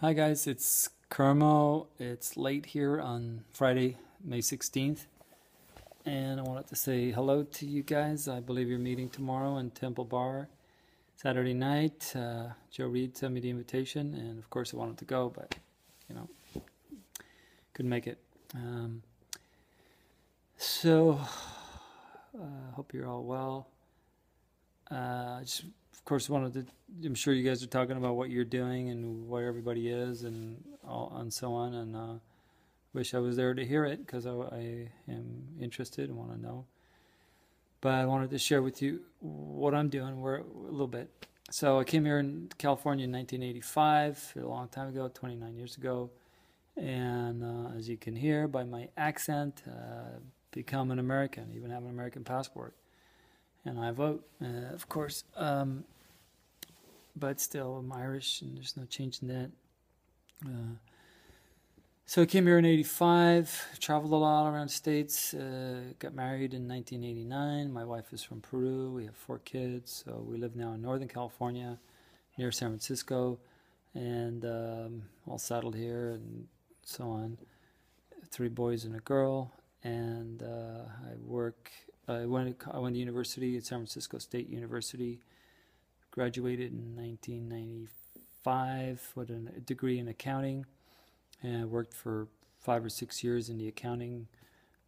Hi guys, it's Carmo. It's late here on Friday, May 16th. And I wanted to say hello to you guys. I believe you're meeting tomorrow in Temple Bar. Saturday night, uh, Joe Reed sent me the invitation, and of course I wanted to go, but you know, couldn't make it. Um, so, uh, hope you're all well. Uh, I just of course, wanted to. I'm sure you guys are talking about what you're doing and where everybody is and all and so on. And uh, wish I was there to hear it because I, I, am interested and want to know. But I wanted to share with you what I'm doing. Where a little bit. So I came here in California in 1985, a long time ago, 29 years ago, and uh, as you can hear by my accent, uh, become an American, even have an American passport and I vote, uh, of course. Um, but still, I'm Irish, and there's no change in that. Uh, so I came here in '85, traveled a lot around states. Uh, got married in 1989. My wife is from Peru. We have four kids, so we live now in Northern California, near San Francisco, and um, all settled here and so on. Three boys and a girl, and uh, I work I went I went to university at San Francisco State University. Graduated in 1995 with a degree in accounting, and worked for five or six years in the accounting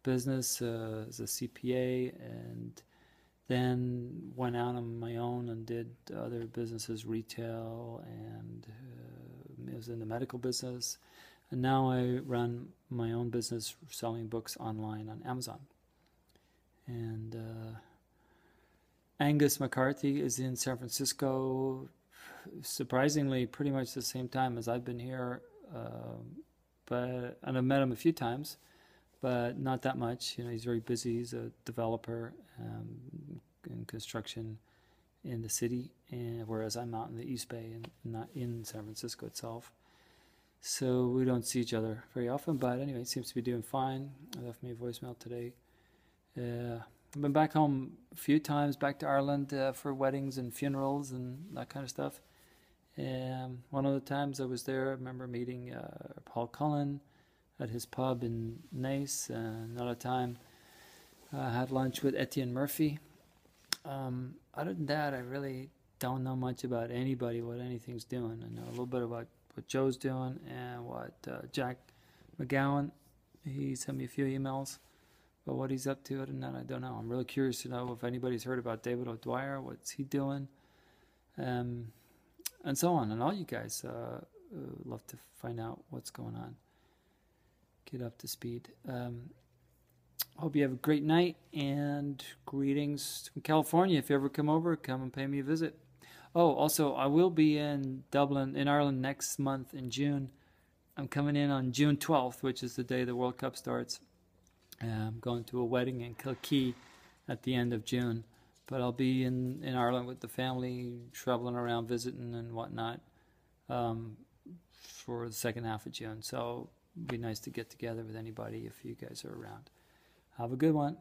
business uh, as a CPA, and then went out on my own and did other businesses, retail, and uh, was in the medical business. And now I run my own business selling books online on Amazon and uh, Angus McCarthy is in San Francisco, surprisingly, pretty much the same time as I've been here. Uh, but and I've met him a few times, but not that much. You know, he's very busy. He's a developer um, in construction in the city, and whereas I'm out in the East Bay and not in San Francisco itself. So we don't see each other very often. But anyway, he seems to be doing fine. I left me a voicemail today uh, I've been back home a few times, back to Ireland uh, for weddings and funerals and that kind of stuff. One of the times I was there, I remember meeting uh, Paul Cullen at his pub in Naas. Uh, another time, I had lunch with Etienne Murphy. Um, other than that, I really don't know much about anybody, what anything's doing. I know a little bit about what Joe's doing and what uh, Jack McGowan. He sent me a few emails. But what he's up to, other than that, I don't know. I'm really curious to know if anybody's heard about David O'Dwyer, what's he doing, um, and so on. And all you guys uh, uh, love to find out what's going on. Get up to speed. Um, hope you have a great night and greetings from California. If you ever come over, come and pay me a visit. Oh, also, I will be in Dublin, in Ireland next month in June. I'm coming in on June 12th, which is the day the World Cup starts. I'm going to a wedding in Kilkee at the end of June. But I'll be in, in Ireland with the family, traveling around, visiting and whatnot um, for the second half of June. So it'd be nice to get together with anybody if you guys are around. Have a good one.